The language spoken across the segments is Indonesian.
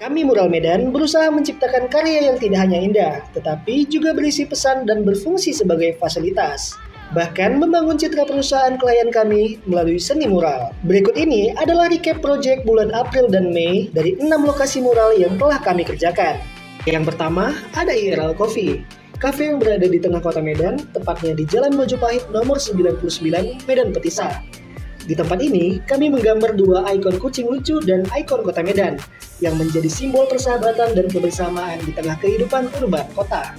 Kami Mural Medan berusaha menciptakan karya yang tidak hanya indah, tetapi juga berisi pesan dan berfungsi sebagai fasilitas. Bahkan membangun citra perusahaan klien kami melalui seni mural. Berikut ini adalah recap project bulan April dan Mei dari enam lokasi mural yang telah kami kerjakan. Yang pertama, ada IRL Coffee. Cafe yang berada di tengah kota Medan, tepatnya di Jalan Mojopahit nomor 99, Medan Petisa. Di tempat ini, kami menggambar dua ikon kucing lucu dan ikon kota Medan, yang menjadi simbol persahabatan dan kebersamaan di tengah kehidupan urban kota.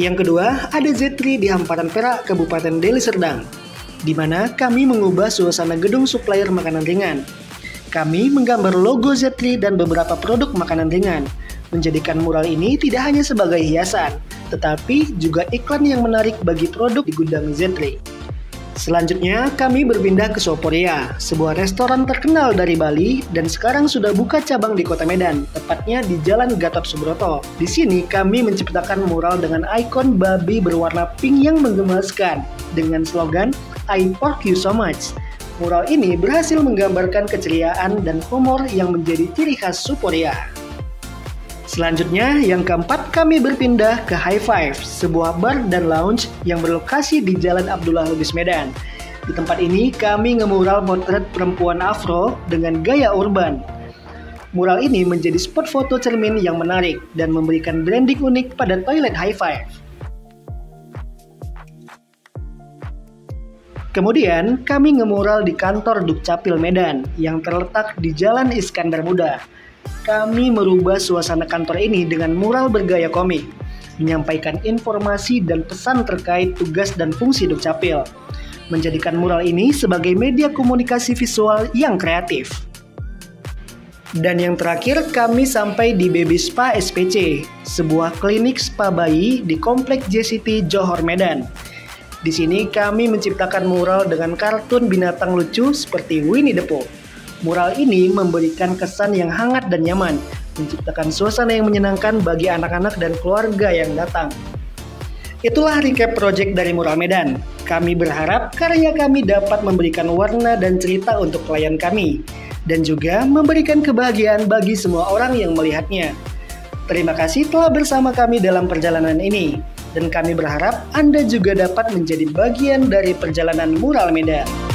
Yang kedua, ada Z3 di Hamparan Perak, Kabupaten Deli Serdang, di mana kami mengubah suasana gedung supplier makanan ringan. Kami menggambar logo Z3 dan beberapa produk makanan ringan, menjadikan mural ini tidak hanya sebagai hiasan, tetapi juga iklan yang menarik bagi produk di gudang Z3. Selanjutnya, kami berpindah ke Soporia, sebuah restoran terkenal dari Bali dan sekarang sudah buka cabang di kota Medan, tepatnya di Jalan Gatot Subroto. Di sini kami menciptakan mural dengan ikon babi berwarna pink yang menggemaskan dengan slogan I pork you so much. Mural ini berhasil menggambarkan keceriaan dan humor yang menjadi ciri khas Suporia. Selanjutnya, yang keempat kami berpindah ke High Five, sebuah bar dan lounge yang berlokasi di Jalan Abdullah Lubis Medan. Di tempat ini kami ngemural potret perempuan afro dengan gaya urban. Mural ini menjadi spot foto cermin yang menarik dan memberikan branding unik pada toilet High Five. Kemudian, kami ngemural di kantor Dukcapil Medan yang terletak di Jalan Iskandar Muda kami merubah suasana kantor ini dengan mural bergaya komik, menyampaikan informasi dan pesan terkait tugas dan fungsi Dukcapil, menjadikan mural ini sebagai media komunikasi visual yang kreatif. Dan yang terakhir, kami sampai di Baby Spa SPC, sebuah klinik spa bayi di Komplek JCT Johor Medan. Di sini kami menciptakan mural dengan kartun binatang lucu seperti Winnie the Pooh. Mural ini memberikan kesan yang hangat dan nyaman, menciptakan suasana yang menyenangkan bagi anak-anak dan keluarga yang datang. Itulah recap project dari Mural Medan. Kami berharap karya kami dapat memberikan warna dan cerita untuk klien kami, dan juga memberikan kebahagiaan bagi semua orang yang melihatnya. Terima kasih telah bersama kami dalam perjalanan ini, dan kami berharap Anda juga dapat menjadi bagian dari perjalanan Mural Medan.